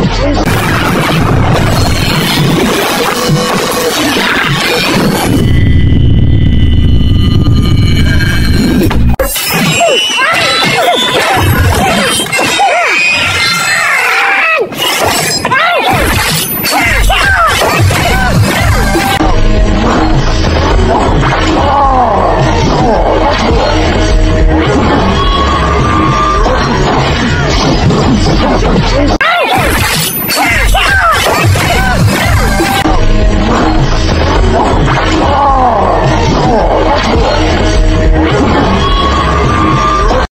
Is